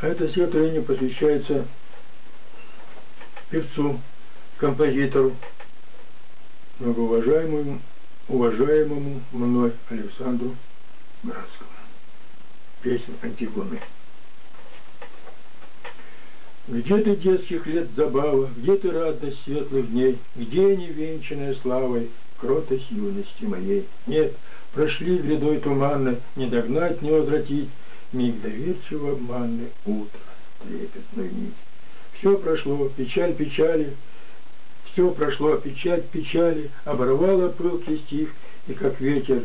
А это стихотворение посвящается певцу, композитору, многоуважаемому уважаемому мной Александру Братскому. Песня Антигоны. Где ты детских лет забава, где ты радость светлых дней, где невенчанная славой кротость юности моей? Нет, прошли грядой туманной, не догнать, не возвратить, миг доверчиво обманный, утро, трепетную нить. Все прошло, печаль печали, все прошло, печаль печали, оборвала пылкий стих, и как ветер